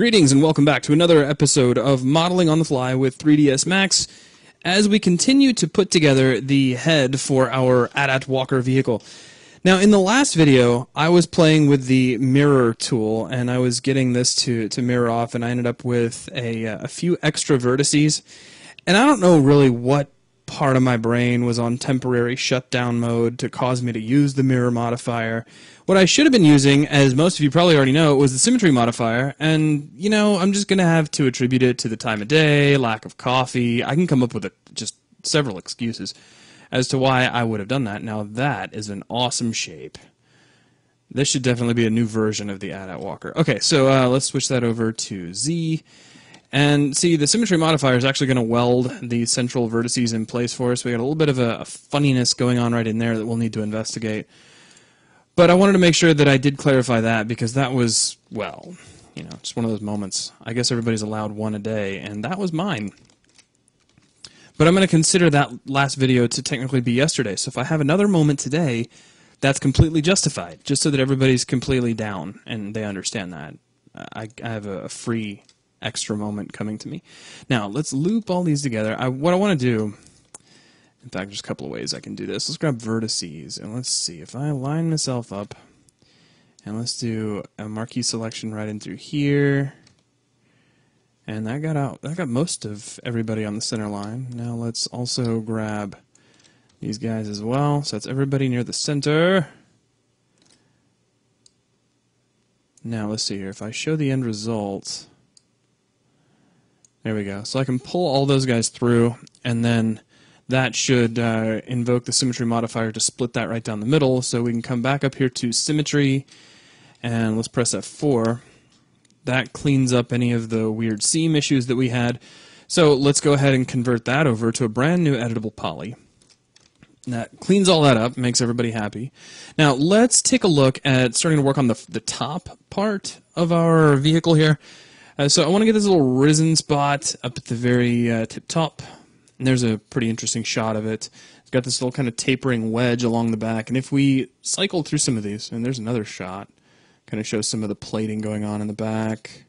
Greetings and welcome back to another episode of Modeling on the Fly with 3ds Max as we continue to put together the head for our AT-AT Walker vehicle. Now, in the last video, I was playing with the mirror tool and I was getting this to, to mirror off, and I ended up with a, a few extra vertices. And I don't know really what part of my brain was on temporary shutdown mode to cause me to use the mirror modifier. What I should have been using, as most of you probably already know, was the symmetry modifier. And, you know, I'm just going to have to attribute it to the time of day, lack of coffee. I can come up with a, just several excuses as to why I would have done that. Now, that is an awesome shape. This should definitely be a new version of the AT-AT Walker. Okay, so uh, let's switch that over to Z. And see, the symmetry modifier is actually going to weld the central vertices in place for us. We got a little bit of a, a, funniness going on right in there that we'll need to investigate. But I wanted to make sure that I did clarify that because that was, well, you know, just one of those moments. I guess everybody's allowed one a day, and that was mine. But I'm going to consider that last video to technically be yesterday. So if I have another moment today, that's completely justified, just so that everybody's completely down and they understand that. I, I have a free extra moment coming to me. Now, let's loop all these together. I, what I want to do, in fact, there's a couple of ways I can do this. Let's grab vertices, and let's see. If I line myself up, and let's do a marquee selection right in through here. And that got out, that got most of everybody on the center line. Now let's also grab these guys as well. So that's everybody near the center. Now let's see here. If I show the end result, there we go. So I can pull all those guys through, and then that should uh, invoke the symmetry modifier to split that right down the middle. So we can come back up here to symmetry, and let's press F4. That cleans up any of the weird seam issues that we had. So let's go ahead and convert that over to a brand new editable poly. That cleans all that up, makes everybody happy. Now let's take a look at starting to work on the, the top part of our vehicle here. Uh, so I want to get this little risen spot up at the very uh, tip top. And there's a pretty interesting shot of it. It's got this little kind of tapering wedge along the back. And if we cycle through some of these, and there's another shot, kind of shows some of the plating going on in the back.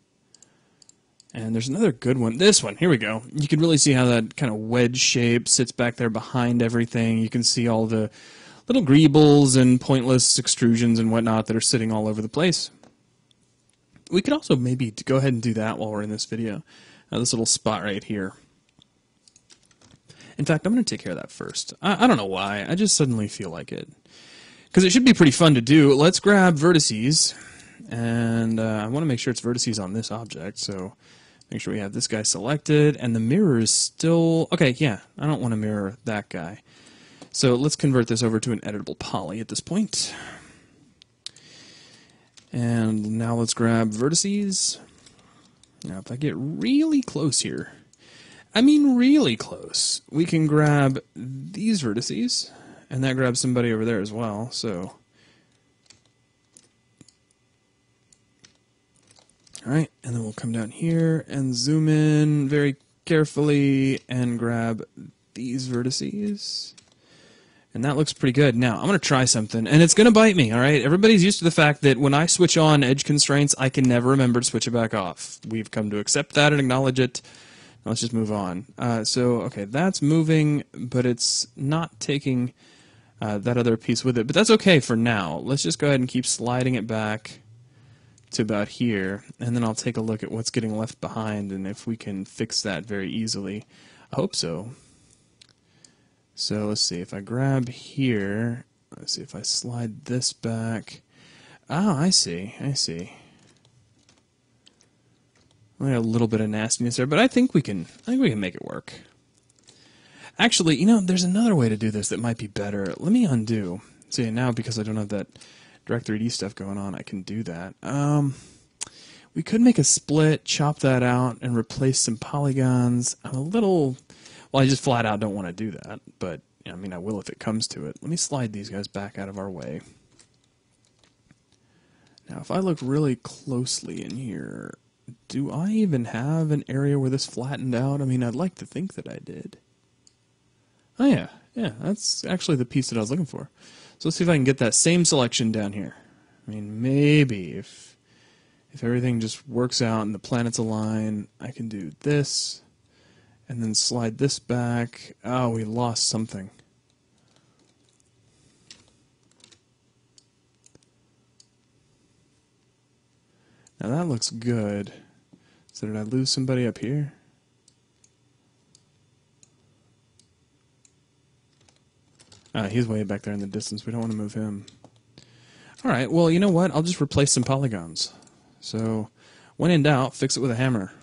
And there's another good one. This one, here we go. You can really see how that kind of wedge shape sits back there behind everything. You can see all the little greebles and pointless extrusions and whatnot that are sitting all over the place. We could also maybe go ahead and do that while we're in this video. Uh, this little spot right here. In fact, I'm going to take care of that first. I, I don't know why. I just suddenly feel like it. Because it should be pretty fun to do. Let's grab vertices. And uh, I want to make sure it's vertices on this object. So make sure we have this guy selected. And the mirror is still... Okay, yeah. I don't want to mirror that guy. So let's convert this over to an editable poly at this point. And now let's grab vertices. Now if I get really close here, I mean really close, we can grab these vertices, and that grabs somebody over there as well, so... Alright, and then we'll come down here and zoom in very carefully and grab these vertices. And that looks pretty good. Now, I'm going to try something, and it's going to bite me, all right? Everybody's used to the fact that when I switch on edge constraints, I can never remember to switch it back off. We've come to accept that and acknowledge it. Now let's just move on. Uh, so, okay, that's moving, but it's not taking uh, that other piece with it. But that's okay for now. Let's just go ahead and keep sliding it back to about here, and then I'll take a look at what's getting left behind and if we can fix that very easily. I hope so. So let's see, if I grab here, let's see if I slide this back. Oh, I see, I see. Only a little bit of nastiness there, but I think we can, I think we can make it work. Actually, you know, there's another way to do this that might be better. Let me undo. See, now because I don't have that Direct 3D stuff going on, I can do that. Um, we could make a split, chop that out, and replace some polygons. I'm a little well, I just flat out don't want to do that, but I mean, I will if it comes to it. Let me slide these guys back out of our way. Now, if I look really closely in here, do I even have an area where this flattened out? I mean, I'd like to think that I did. Oh, yeah. Yeah, that's actually the piece that I was looking for. So let's see if I can get that same selection down here. I mean, maybe if if everything just works out and the planets align, I can do this and then slide this back. Oh, we lost something. Now that looks good. So did I lose somebody up here? Uh, he's way back there in the distance. We don't want to move him. All right, well, you know what? I'll just replace some polygons. So, when in doubt, fix it with a hammer.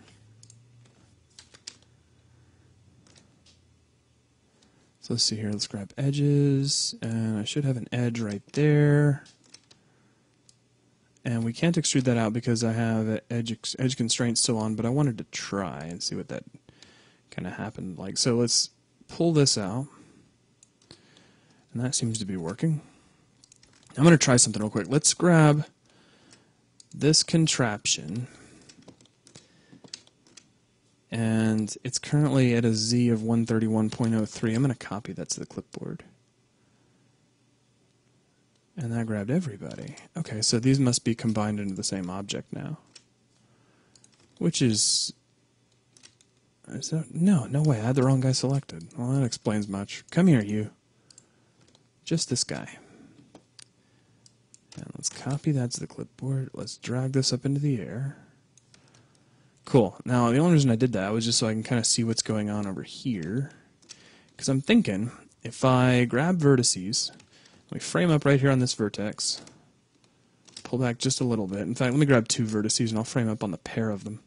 So let's see here. Let's grab edges, and I should have an edge right there. And we can't extrude that out because I have edge edge constraint still on, but I wanted to try and see what that kind of happened like. So let's pull this out. And that seems to be working. I'm going to try something real quick. Let's grab this contraption. And it's currently at a Z of 131.03. I'm going to copy that to the clipboard. And that grabbed everybody. Okay, so these must be combined into the same object now. Which is... is that, no, no way. I had the wrong guy selected. Well, that explains much. Come here, you. Just this guy. And let's copy that to the clipboard. Let's drag this up into the air. Cool. Now, the only reason I did that was just so I can kind of see what's going on over here. Because I'm thinking, if I grab vertices we frame up right here on this vertex. Pull back just a little bit. In fact, let me grab two vertices and I'll frame up on the pair of them.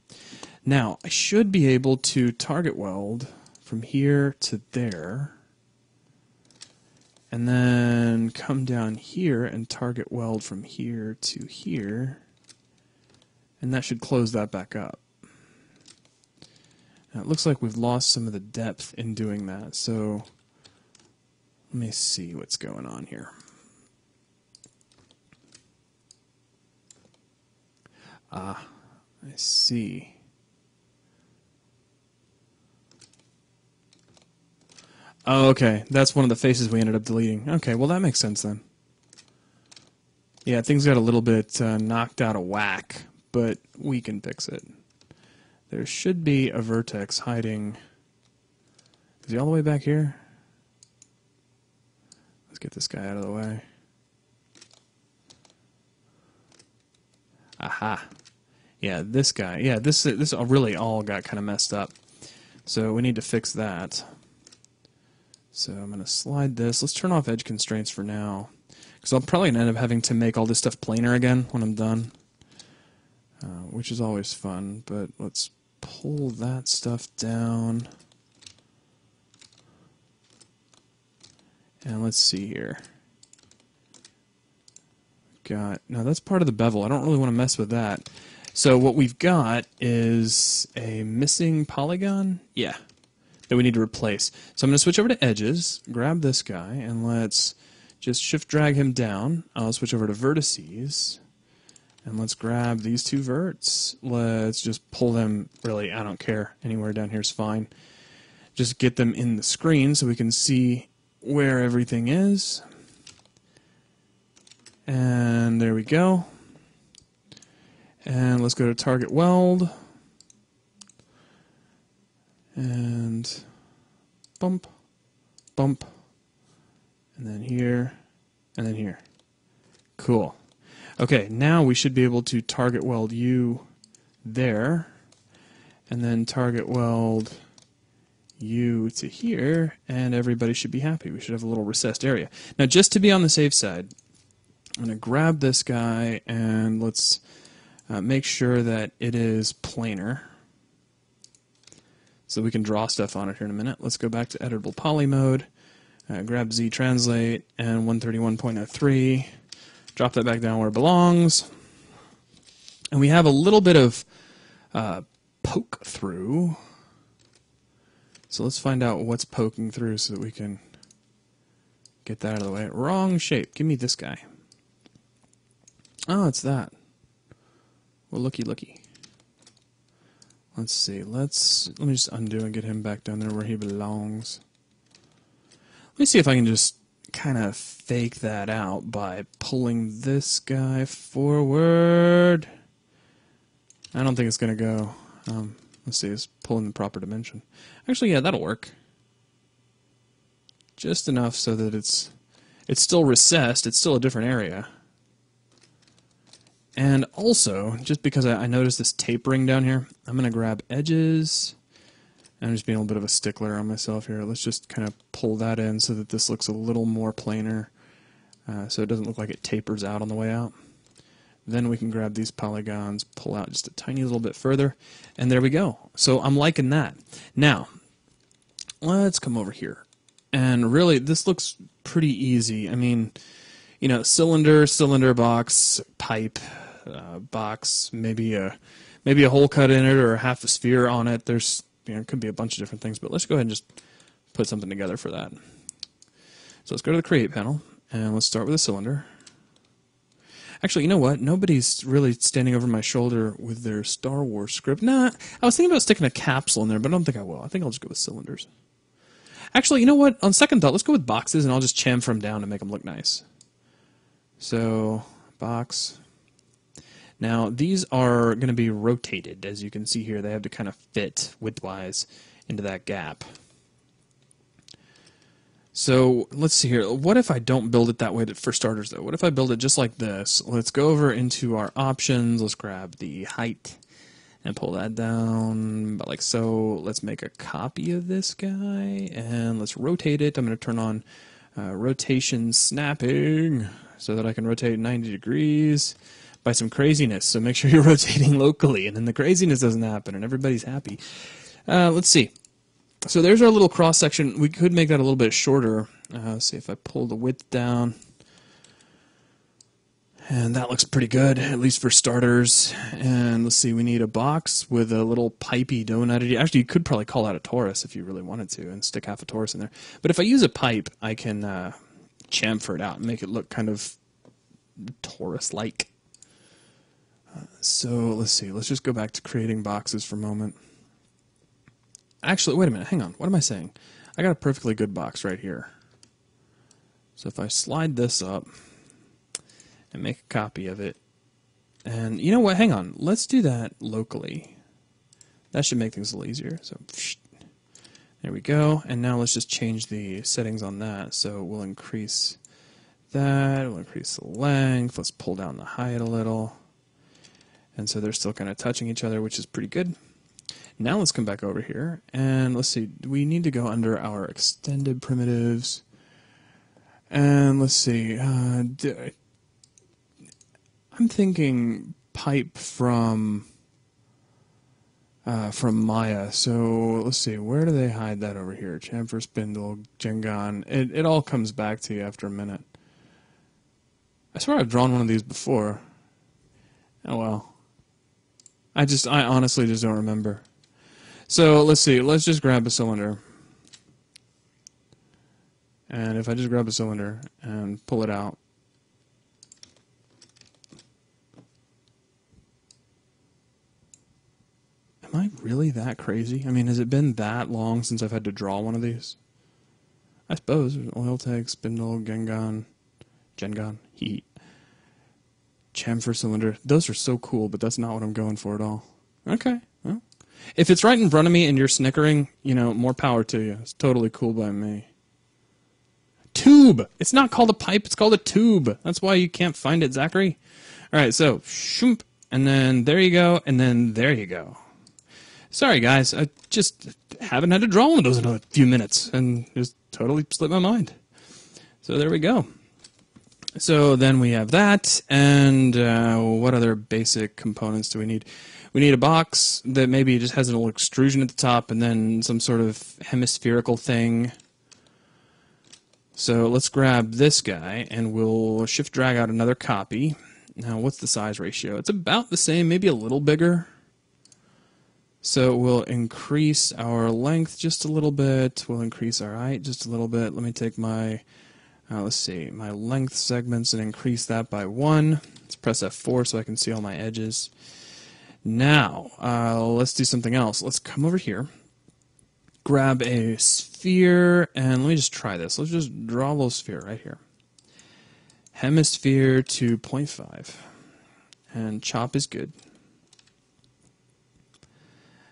Now, I should be able to target weld from here to there. And then come down here and target weld from here to here. And that should close that back up. It looks like we've lost some of the depth in doing that. So let me see what's going on here. Ah, I see. Oh, okay. That's one of the faces we ended up deleting. Okay, well, that makes sense then. Yeah, things got a little bit uh, knocked out of whack, but we can fix it. There should be a vertex hiding. Is he all the way back here? Let's get this guy out of the way. Aha. Yeah, this guy. Yeah, this this really all got kind of messed up. So we need to fix that. So I'm going to slide this. Let's turn off edge constraints for now. Because I'm probably going to end up having to make all this stuff planar again when I'm done. Uh, which is always fun. But let's pull that stuff down. And let's see here. Got now that's part of the bevel. I don't really want to mess with that. So what we've got is a missing polygon. Yeah, that we need to replace. So I'm going to switch over to edges, grab this guy, and let's just shift drag him down. I'll switch over to vertices. And let's grab these two verts. Let's just pull them, really, I don't care. Anywhere down here is fine. Just get them in the screen so we can see where everything is. And there we go. And let's go to target weld. And bump, bump, and then here, and then here. Cool. Okay, now we should be able to target weld you there, and then target weld you to here, and everybody should be happy. We should have a little recessed area. Now, just to be on the safe side, I'm going to grab this guy, and let's uh, make sure that it is planar. So we can draw stuff on it here in a minute. Let's go back to editable poly mode, uh, grab Z translate, and 131.03. Drop that back down where it belongs. And we have a little bit of uh, poke through so let's find out what's poking through so that we can get that out of the way. Wrong shape. Give me this guy. Oh, it's that. Well, looky, looky. Let's see. Let's let me just undo and get him back down there where he belongs. Let me see if I can just kind of fake that out by pulling this guy forward. I don't think it's going to go. Um, let's see, it's pulling the proper dimension. Actually, yeah, that'll work. Just enough so that it's it's still recessed. It's still a different area. And also, just because I, I noticed this tapering down here, I'm going to grab edges. I'm just being a little bit of a stickler on myself here. Let's just kind of pull that in so that this looks a little more planar. Uh, so it doesn't look like it tapers out on the way out. Then we can grab these polygons, pull out just a tiny little bit further, and there we go. So I'm liking that. Now, let's come over here. And really, this looks pretty easy. I mean, you know, cylinder, cylinder box, pipe, uh, box, maybe a maybe a hole cut in it or half a sphere on it. There's you know, it could be a bunch of different things, but let's go ahead and just put something together for that. So let's go to the create panel and let's start with a cylinder. Actually, you know what? Nobody's really standing over my shoulder with their Star Wars script. Nah, I was thinking about sticking a capsule in there, but I don't think I will. I think I'll just go with cylinders. Actually, you know what? On second thought, let's go with boxes and I'll just chamfer them down to make them look nice. So, box. Now, these are going to be rotated. As you can see here, they have to kind of fit widthwise into that gap. So let's see here. What if I don't build it that way for starters, though? What if I build it just like this? Let's go over into our options. Let's grab the height and pull that down but like so. Let's make a copy of this guy and let's rotate it. I'm going to turn on uh, rotation snapping so that I can rotate 90 degrees by some craziness. So make sure you're rotating locally, and then the craziness doesn't happen, and everybody's happy. Uh, let's see. So there's our little cross section. We could make that a little bit shorter. Uh, see if I pull the width down. And that looks pretty good, at least for starters. And let's see, we need a box with a little pipey donut. Actually, you could probably call that a torus if you really wanted to and stick half a torus in there. But if I use a pipe, I can uh, chamfer it out and make it look kind of torus-like. Uh, so let's see, let's just go back to creating boxes for a moment. Actually, wait a minute, hang on. What am I saying? I got a perfectly good box right here. So if I slide this up and make a copy of it, and you know what? Hang on. Let's do that locally. That should make things a little easier. So there we go. And now let's just change the settings on that. So we'll increase that. We'll increase the length. Let's pull down the height a little. And so they're still kind of touching each other, which is pretty good. Now let's come back over here and let's see. We need to go under our extended primitives. And let's see. Uh, I'm thinking pipe from uh, from Maya. So let's see. Where do they hide that over here? Chamfer, spindle, Gengon. It it all comes back to you after a minute. I swear I've drawn one of these before. Oh well. I just I honestly just don't remember. So let's see. Let's just grab a cylinder. And if I just grab a cylinder and pull it out, Am I really that crazy? I mean, has it been that long since I've had to draw one of these? I suppose. Oil tank, spindle, Gengon, Gengon, heat, chamfer cylinder. Those are so cool, but that's not what I'm going for at all. Okay. Well, if it's right in front of me and you're snickering, you know, more power to you. It's totally cool by me. Tube. It's not called a pipe. It's called a tube. That's why you can't find it, Zachary. All right. So, shoomp, and then there you go, and then there you go. Sorry, guys. I just haven't had to draw one of those in a few minutes, and just totally slipped my mind. So there we go. So then we have that, and uh, what other basic components do we need? We need a box that maybe just has a little extrusion at the top, and then some sort of hemispherical thing. So let's grab this guy, and we'll shift drag out another copy. Now, what's the size ratio? It's about the same, maybe a little bigger. So we'll increase our length just a little bit. We'll increase our height just a little bit. Let me take my, uh, let's see, my length segments and increase that by one. Let's press F4 so I can see all my edges. Now, uh, let's do something else. Let's come over here, grab a sphere, and let me just try this. Let's just draw a little sphere right here. Hemisphere to 0.5. And chop is good.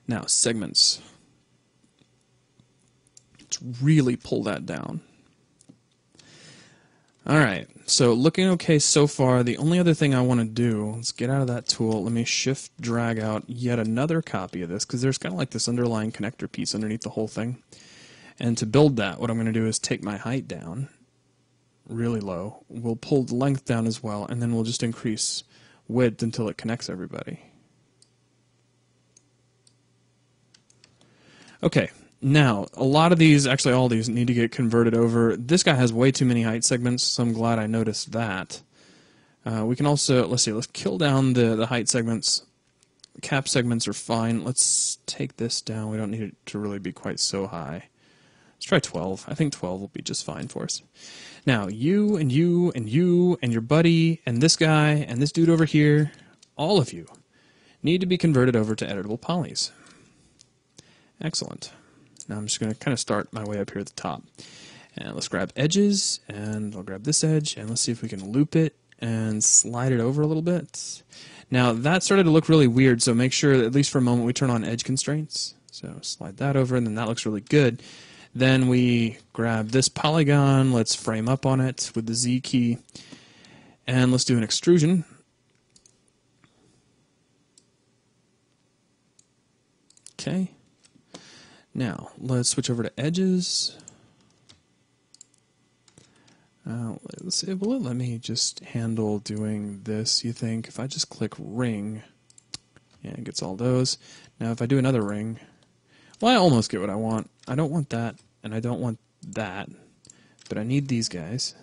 Now, segments. Let's really pull that down. All right, so looking okay so far. The only other thing I want to do, let's get out of that tool. Let me shift drag out yet another copy of this because there's kind of like this underlying connector piece underneath the whole thing. And to build that, what I'm going to do is take my height down really low. We'll pull the length down as well, and then we'll just increase width until it connects everybody. Okay, now, a lot of these, actually all these, need to get converted over. This guy has way too many height segments, so I'm glad I noticed that. Uh, we can also, let's see, let's kill down the, the height segments. Cap segments are fine. Let's take this down. We don't need it to really be quite so high. Let's try 12. I think 12 will be just fine for us. Now, you and you and you and your buddy and this guy and this dude over here, all of you, need to be converted over to editable polys. Excellent. Now I'm just going to kind of start my way up here at the top. And let's grab edges, and I'll grab this edge, and let's see if we can loop it and slide it over a little bit. Now that started to look really weird, so make sure at least for a moment we turn on edge constraints. So slide that over, and then that looks really good. Then we grab this polygon, let's frame up on it with the Z key, and let's do an extrusion. Okay. Now, let's switch over to edges. Uh, let's see, will it let me just handle doing this, you think? If I just click ring, yeah, it gets all those. Now, if I do another ring, well, I almost get what I want. I don't want that, and I don't want that, but I need these guys.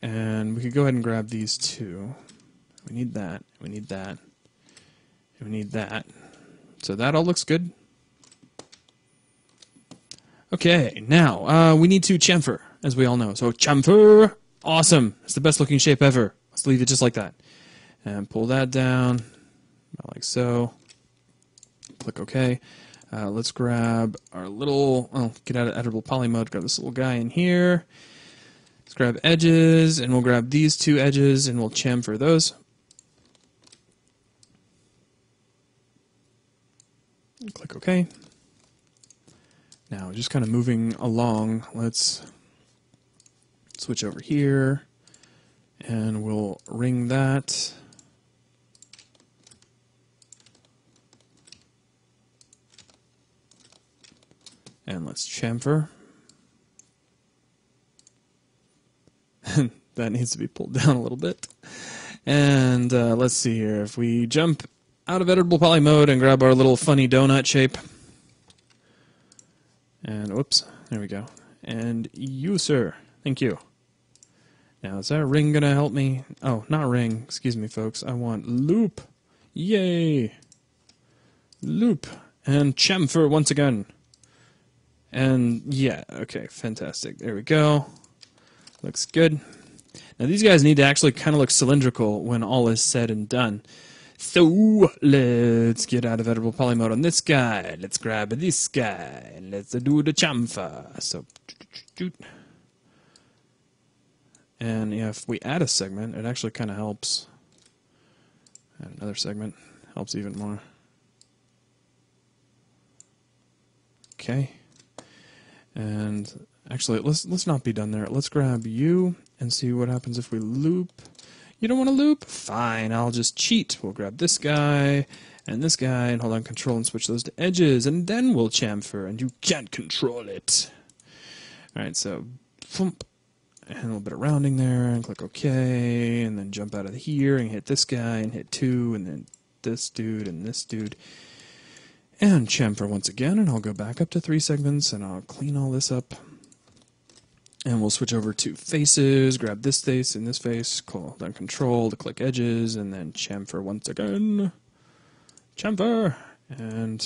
And we could go ahead and grab these two. We need that, we need that, we need that. So that all looks good. Okay, now uh, we need to chamfer, as we all know. So chamfer, awesome. It's the best looking shape ever. Let's leave it just like that. And pull that down, like so. Click OK. Uh, let's grab our little, oh, get out of editable poly mode, grab this little guy in here. Let's grab edges, and we'll grab these two edges, and we'll chamfer those. Click OK. Now, just kind of moving along, let's switch over here and we'll ring that. And let's chamfer. that needs to be pulled down a little bit. And uh, let's see here. If we jump out of editable poly mode and grab our little funny donut shape. And whoops, there we go. And you, sir. Thank you. Now, is that ring going to help me? Oh, not ring. Excuse me, folks. I want loop. Yay. Loop. And chamfer once again. And yeah, okay, fantastic. There we go. Looks good. Now, these guys need to actually kind of look cylindrical when all is said and done. So let's get out of editable poly mode on this guy. Let's grab this guy. Let's do the chamfer. So, and yeah, if we add a segment, it actually kind of helps. Add another segment helps even more. Okay, and actually, let's let's not be done there. Let's grab you and see what happens if we loop. You don't want to loop? Fine, I'll just cheat. We'll grab this guy and this guy and hold on control and switch those to edges and then we'll chamfer and you can't control it. Alright, so thump and a little bit of rounding there and click OK and then jump out of here and hit this guy and hit two and then this dude and this dude and chamfer once again and I'll go back up to three segments and I'll clean all this up and we'll switch over to faces, grab this face and this face, call down control to click edges, and then chamfer once again. Chamfer! And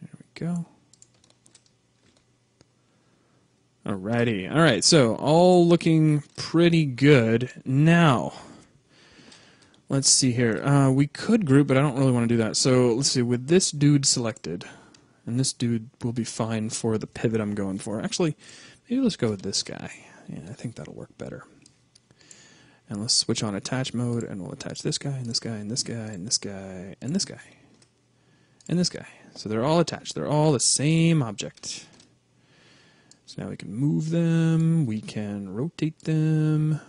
there we go. Alrighty. Alright, so all looking pretty good. Now, let's see here. Uh, we could group, but I don't really want to do that. So let's see, with this dude selected, and this dude will be fine for the pivot I'm going for. Actually, maybe let's go with this guy. Yeah, I think that'll work better. And let's switch on attach mode and we'll attach this guy and this guy and this guy and this guy and this guy and this guy. So they're all attached. They're all the same object. So now we can move them, we can rotate them.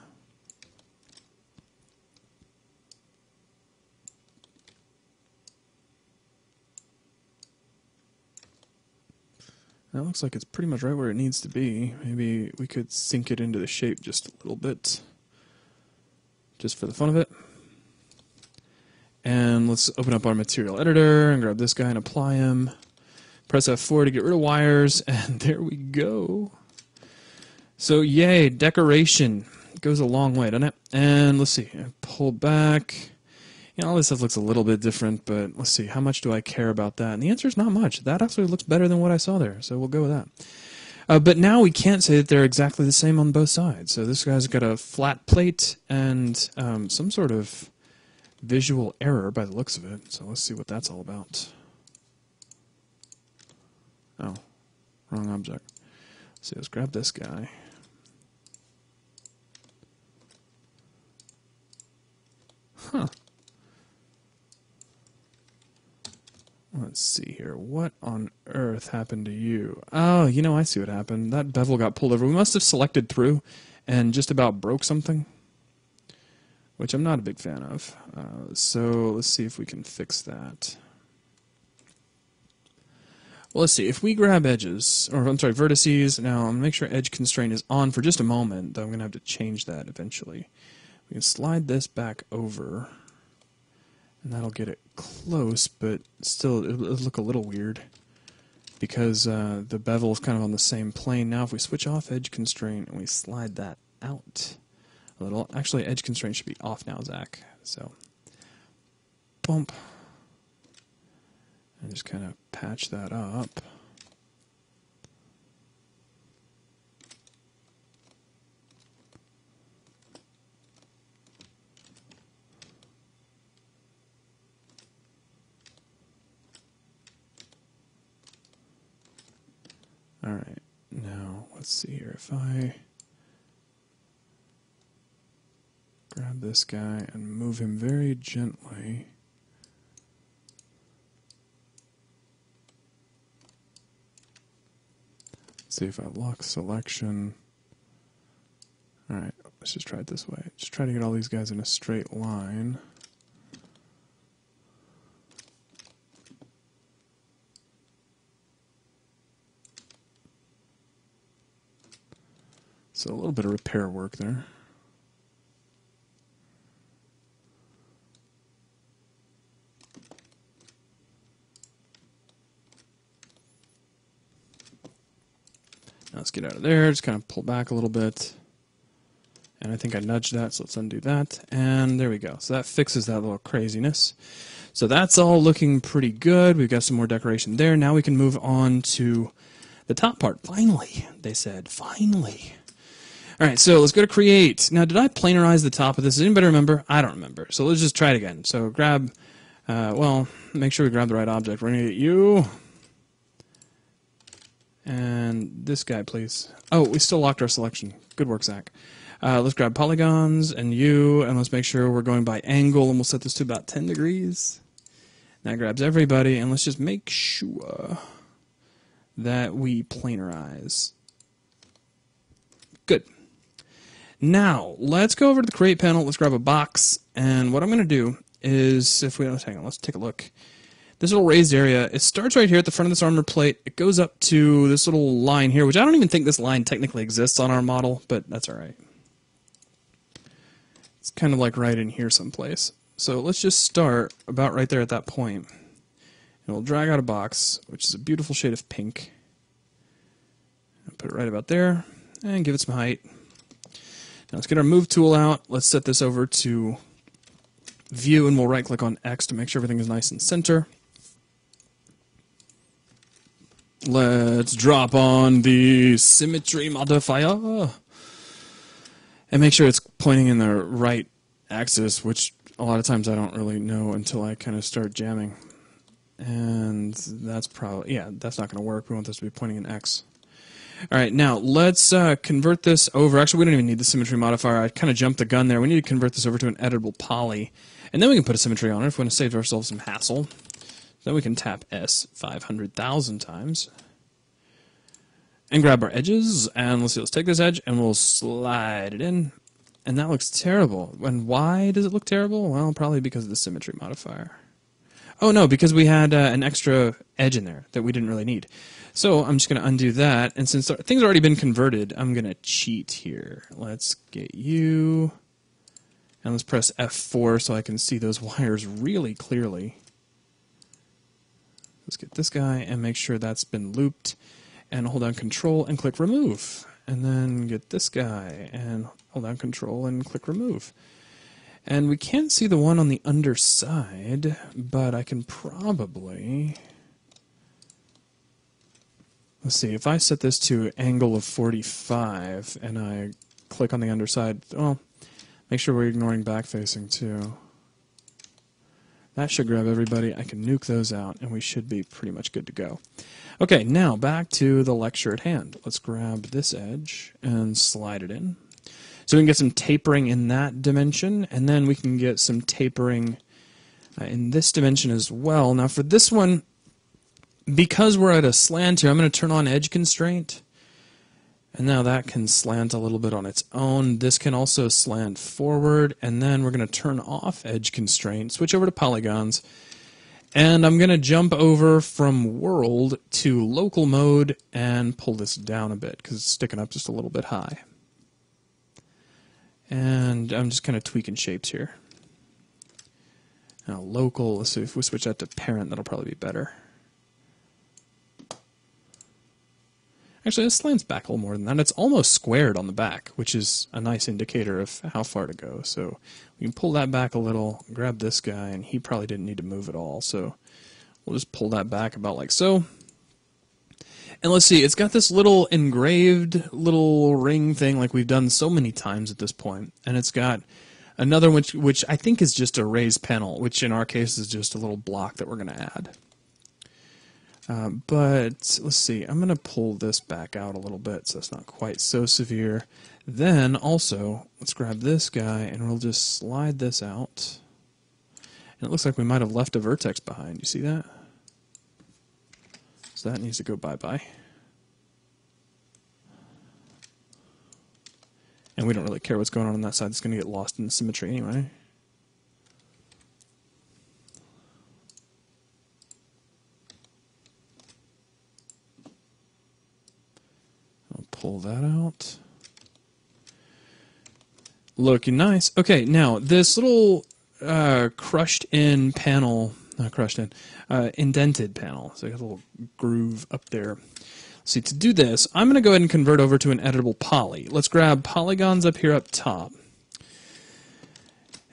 That looks like it's pretty much right where it needs to be. Maybe we could sink it into the shape just a little bit, just for the fun of it. And let's open up our material editor and grab this guy and apply him. Press F4 to get rid of wires, and there we go. So yay, decoration. goes a long way, doesn't it? And let's see, pull back you know, all this stuff looks a little bit different, but let's see, how much do I care about that? And the answer is not much. That actually looks better than what I saw there, so we'll go with that. Uh, but now we can't say that they're exactly the same on both sides. So this guy's got a flat plate and um, some sort of visual error by the looks of it. So let's see what that's all about. Oh, wrong object. See, let's grab this guy. Huh. Let's see here. What on earth happened to you? Oh, you know, I see what happened. That bevel got pulled over. We must have selected through and just about broke something, which I'm not a big fan of. Uh, so let's see if we can fix that. Well, let's see. If we grab edges, or I'm sorry, vertices, now I'm make sure edge constraint is on for just a moment, though I'm going to have to change that eventually. We can slide this back over and that'll get it close, but still it'll look a little weird because uh, the bevel is kind of on the same plane. Now if we switch off edge constraint and we slide that out a little, actually edge constraint should be off now, Zach. So bump and just kind of patch that up. All right, now let's see here. If I grab this guy and move him very gently. see if I lock selection. Alright, let's just try it this way. Just try to get all these guys in a straight line. So a little bit of repair work there. Now let's get out of there, just kind of pull back a little bit. And I think I nudged that, so let's undo that. And there we go. So that fixes that little craziness. So that's all looking pretty good. We've got some more decoration there. Now we can move on to the top part. Finally, they said, finally. All right, so let's go to create. Now, did I planarize the top of this? Does anybody remember? I don't remember. So let's just try it again. So grab, uh, well, make sure we grab the right object. We're going to get you. And this guy, please. Oh, we still locked our selection. Good work, Zach. Uh, let's grab polygons and you, and let's make sure we're going by angle, and we'll set this to about 10 degrees. That grabs everybody, and let's just make sure that we planarize. Good. Now, let's go over to the create panel. Let's grab a box. And what I'm going to do is, if we, let's hang on, let's take a look. This little raised area, it starts right here at the front of this armor plate. It goes up to this little line here, which I don't even think this line technically exists on our model, but that's all right. It's kind of like right in here someplace. So let's just start about right there at that point. And we'll drag out a box, which is a beautiful shade of pink. I'll put it right about there, and give it some height. Now let's get our move tool out. Let's set this over to view and we'll right click on X to make sure everything is nice and center. Let's drop on the symmetry modifier and make sure it's pointing in the right axis, which a lot of times I don't really know until I kind of start jamming. And that's probably, yeah, that's not going to work. We want this to be pointing in X. All right, now let's uh, convert this over. Actually, we don't even need the symmetry modifier. I kind of jumped the gun there. We need to convert this over to an editable poly. And then we can put a symmetry on it if we want to save ourselves some hassle. Then we can tap S 500,000 times. And grab our edges. And let's see, let's take this edge and we'll slide it in. And that looks terrible. And why does it look terrible? Well, probably because of the symmetry modifier. Oh no, because we had uh, an extra edge in there that we didn't really need. So I'm just going to undo that. And since things already been converted, I'm going to cheat here. Let's get you. And let's press F4 so I can see those wires really clearly. Let's get this guy and make sure that's been looped. And hold down Control and click Remove. And then get this guy and hold down Control and click Remove. And we can't see the one on the underside, but I can probably Let's see, if I set this to angle of 45 and I click on the underside, well, make sure we're ignoring back facing too. That should grab everybody. I can nuke those out and we should be pretty much good to go. Okay, now back to the lecture at hand. Let's grab this edge and slide it in. So we can get some tapering in that dimension and then we can get some tapering uh, in this dimension as well. Now for this one, because we're at a slant here, I'm going to turn on edge constraint. And now that can slant a little bit on its own. This can also slant forward. And then we're going to turn off edge constraint, switch over to polygons. And I'm going to jump over from world to local mode and pull this down a bit because it's sticking up just a little bit high. And I'm just kind of tweaking shapes here. Now local, let's see if we switch that to parent, that'll probably be better. Actually, this slants back a little more than that. It's almost squared on the back, which is a nice indicator of how far to go. So we can pull that back a little, grab this guy, and he probably didn't need to move at all. So we'll just pull that back about like so. And let's see, it's got this little engraved little ring thing like we've done so many times at this point. And it's got another which which I think is just a raised panel, which in our case is just a little block that we're going to add. Uh, but let's see, I'm going to pull this back out a little bit so it's not quite so severe. Then also, let's grab this guy and we'll just slide this out. And it looks like we might have left a vertex behind. You see that? So that needs to go bye-bye. And we don't really care what's going on on that side. It's going to get lost in the symmetry anyway. Pull that out. Looking nice. Okay, now this little uh, crushed in panel, not crushed in, uh, indented panel. So I got a little groove up there. See, to do this, I'm going to go ahead and convert over to an editable poly. Let's grab polygons up here up top.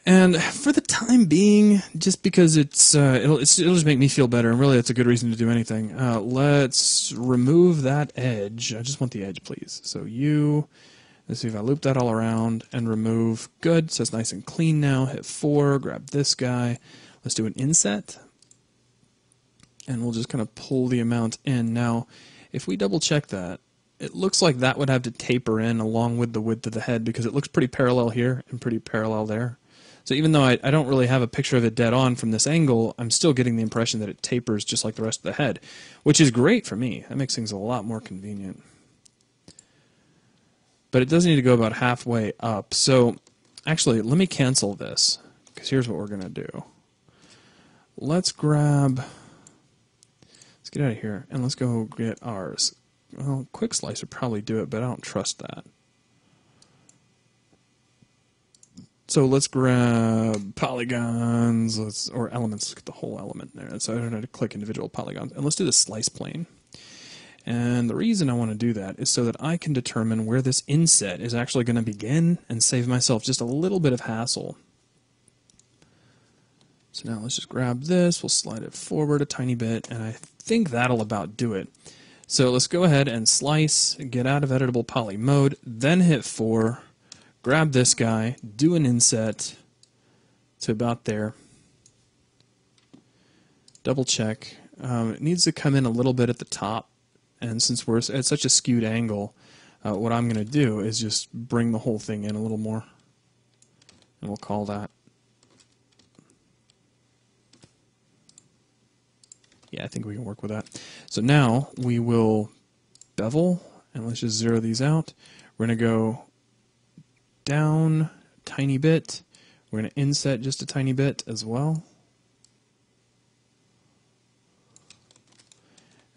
And for the time being, just because it's, uh, it'll, it's, it'll just make me feel better, and really it's a good reason to do anything, uh, let's remove that edge. I just want the edge, please. So you, let's see if I loop that all around and remove. Good, so it's nice and clean now. Hit 4, grab this guy. Let's do an inset. And we'll just kind of pull the amount in. Now, if we double check that, it looks like that would have to taper in along with the width of the head because it looks pretty parallel here and pretty parallel there. So even though I, I don't really have a picture of it dead on from this angle, I'm still getting the impression that it tapers just like the rest of the head, which is great for me. That makes things a lot more convenient. But it does need to go about halfway up. So actually, let me cancel this, because here's what we're going to do. Let's grab, let's get out of here, and let's go get ours. Well, Quick Slice would probably do it, but I don't trust that. So let's grab polygons, let's, or elements, let's get the whole element there. So I don't have to click individual polygons. And let's do the slice plane. And the reason I want to do that is so that I can determine where this inset is actually going to begin and save myself just a little bit of hassle. So now let's just grab this, we'll slide it forward a tiny bit, and I think that'll about do it. So let's go ahead and slice, get out of editable poly mode, then hit 4, grab this guy, do an inset to about there, double check. Um, it needs to come in a little bit at the top, And since we're at such a skewed angle, uh, what I'm going to do is just bring the whole thing in a little more. And we'll call that. Yeah, I think we can work with that. So now we will bevel, and let's just zero these out. We're going to go down tiny bit. We're going to inset just a tiny bit as well.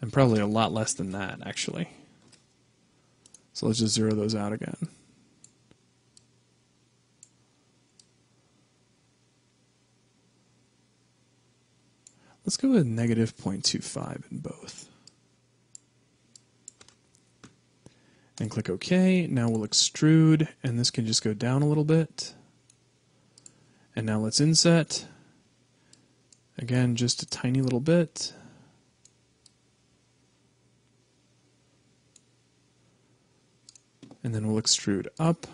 And probably a lot less than that, actually. So let's just zero those out again. Let's go with negative 0.25 in both. And click OK. Now we'll extrude, and this can just go down a little bit. And now let's inset. Again, just a tiny little bit. And then we'll extrude up.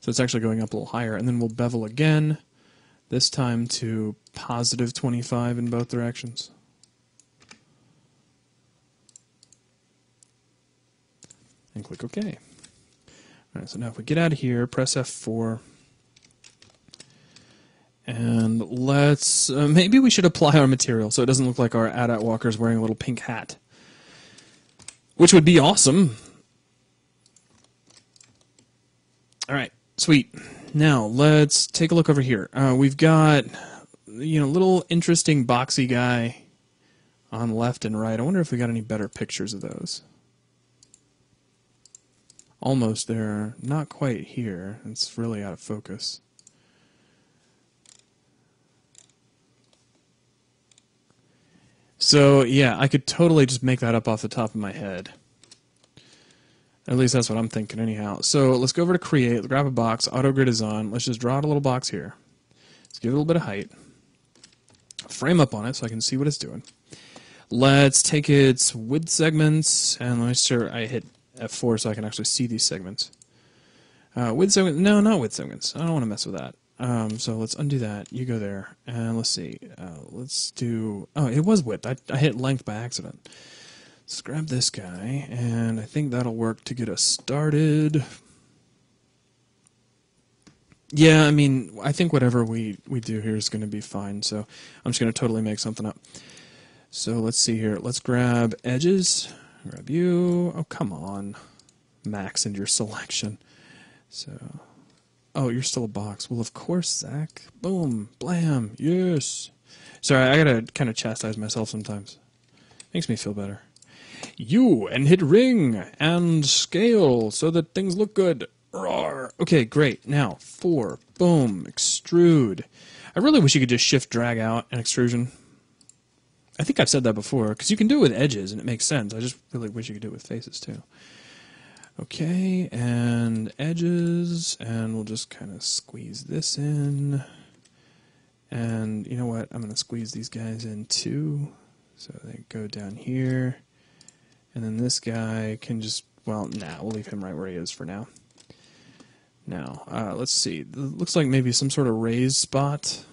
So it's actually going up a little higher. And then we'll bevel again, this time to positive 25 in both directions. And click OK. All right, so now if we get out of here, press F4. And let's, uh, maybe we should apply our material so it doesn't look like our AT-AT walker is wearing a little pink hat. Which would be awesome. All right. Sweet. Now let's take a look over here. Uh, we've got you know little interesting boxy guy on left and right. I wonder if we got any better pictures of those. Almost there, not quite here. It's really out of focus. So yeah, I could totally just make that up off the top of my head. At least that's what I'm thinking, anyhow. So let's go over to create, grab a box, auto grid is on. Let's just draw out a little box here. Let's give it a little bit of height. Frame up on it so I can see what it's doing. Let's take its width segments and let me sure I hit F4 so I can actually see these segments. Uh, width segments, no, not width segments. I don't want to mess with that. Um, so let's undo that. You go there, and let's see. Uh, let's do. Oh, it was width. I, I hit length by accident. Let's grab this guy, and I think that'll work to get us started. Yeah, I mean, I think whatever we, we do here is going to be fine, so I'm just going to totally make something up. So let's see here. Let's grab edges. Grab you. Oh, come on. Max into your selection. So, oh, you're still a box. Well, of course, Zach. Boom. Blam. Yes. Sorry, I got to kind of chastise myself sometimes. Makes me feel better you and hit ring and scale so that things look good. Roar. Okay, great. Now, four. Boom. Extrude. I really wish you could just shift drag out an extrusion. I think I've said that before, because you can do it with edges and it makes sense. I just really wish you could do it with faces too. Okay, and edges, and we'll just kind of squeeze this in. And you know what? I'm going to squeeze these guys in too. So they go down here. And then this guy can just, well, nah, we'll leave him right where he is for now. Now, uh, let's see. It looks like maybe some sort of raised spot.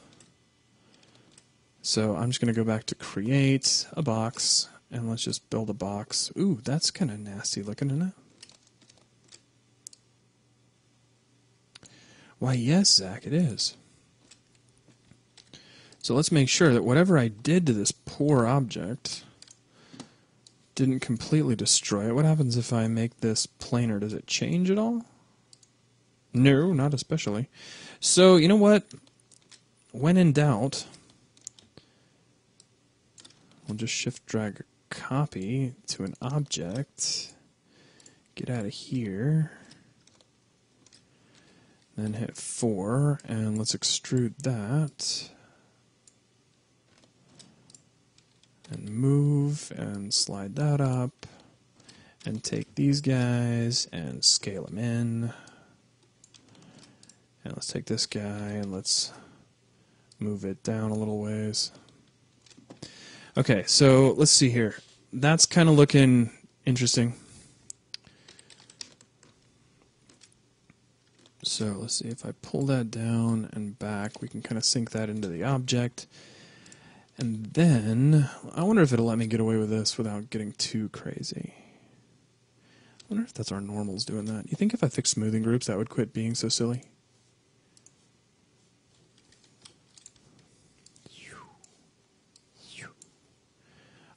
So I'm just going to go back to create a box, and let's just build a box. Ooh, that's kind of nasty looking, isn't it? Why, yes, Zach, it is. So let's make sure that whatever I did to this poor object didn't completely destroy it. What happens if I make this planar? Does it change at all? No, not especially. So, you know what? When in doubt, we'll just shift drag a copy to an object. Get out of here. Then hit 4, and let's extrude that. and move and slide that up and take these guys and scale them in. And let's take this guy and let's move it down a little ways. Okay, so let's see here. That's kind of looking interesting. So let's see if I pull that down and back, we can kind of sink that into the object. And then, I wonder if it'll let me get away with this without getting too crazy. I wonder if that's our normals doing that. You think if I fix smoothing groups, that would quit being so silly?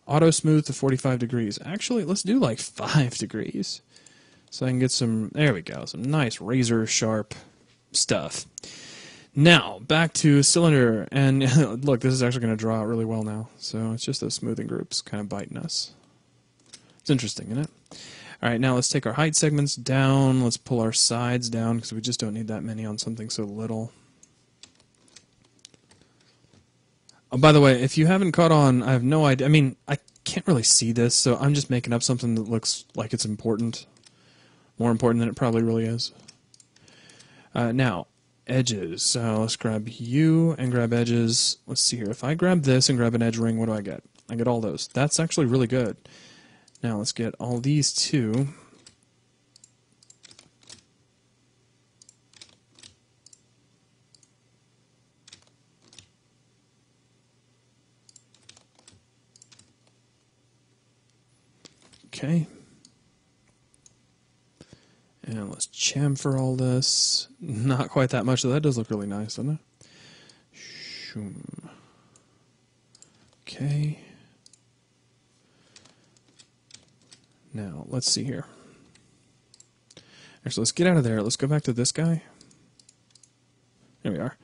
Auto smooth to 45 degrees. Actually, let's do like 5 degrees. So I can get some, there we go, some nice razor sharp stuff. Now, back to cylinder. And look, this is actually going to draw out really well now. So it's just those smoothing groups kind of biting us. It's interesting, isn't it? All right, now let's take our height segments down. Let's pull our sides down because we just don't need that many on something so little. Oh, by the way, if you haven't caught on, I have no idea. I mean, I can't really see this, so I'm just making up something that looks like it's important. More important than it probably really is. Uh, now, edges. So let's grab you and grab edges. Let's see here. If I grab this and grab an edge ring, what do I get? I get all those. That's actually really good. Now let's get all these two. Okay. And let's chamfer all this. Not quite that much. That does look really nice, doesn't it? Shoom. Okay. Now, let's see here. Actually, let's get out of there. Let's go back to this guy. There we are.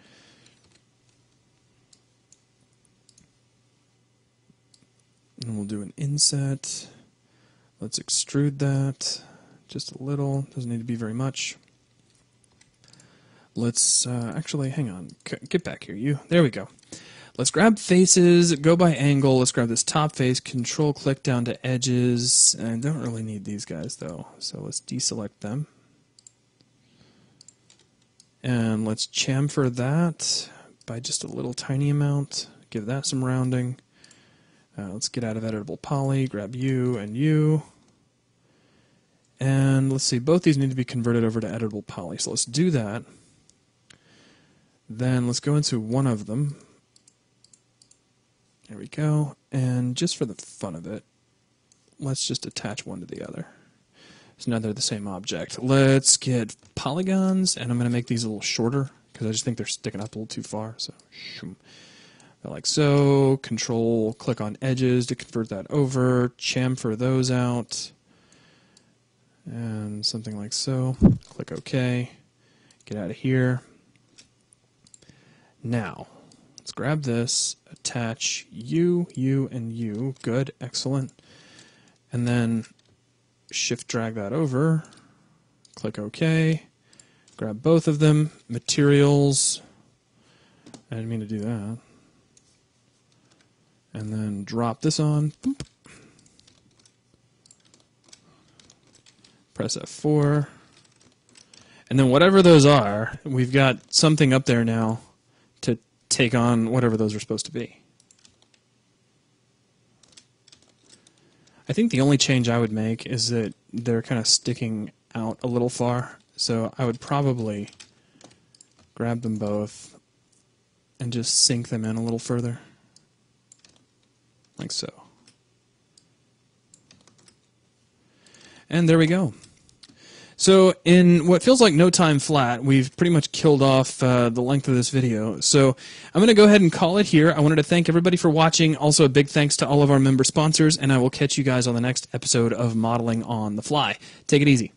And we'll do an inset. Let's extrude that just a little. Doesn't need to be very much. Let's uh, actually hang on. Get back here, you. There we go. Let's grab faces, go by angle. Let's grab this top face, control click down to edges. I don't really need these guys though, so let's deselect them. And let's chamfer that by just a little tiny amount. Give that some rounding. Uh, let's get out of editable poly, grab you and you. And let's see, both these need to be converted over to editable poly. So let's do that. Then let's go into one of them. There we go. And just for the fun of it, let's just attach one to the other. So now they're the same object. Let's get polygons, and I'm going to make these a little shorter because I just think they're sticking up a little too far. So, like so. Control, click on edges to convert that over. Chamfer those out. And something like so. Click OK. Get out of here. Now, Let's grab this, attach you, you, and you. Good, excellent. And then shift drag that over, click OK, grab both of them, materials, I didn't mean to do that. And then drop this on, press F4, and then whatever those are, we've got something up there now to take on whatever those are supposed to be. I think the only change I would make is that they're kind of sticking out a little far. So I would probably grab them both and just sink them in a little further. Like so. And there we go. So, in what feels like no time flat, we've pretty much killed off uh, the length of this video. So, I'm going to go ahead and call it here. I wanted to thank everybody for watching. Also, a big thanks to all of our member sponsors, and I will catch you guys on the next episode of Modeling on the Fly. Take it easy.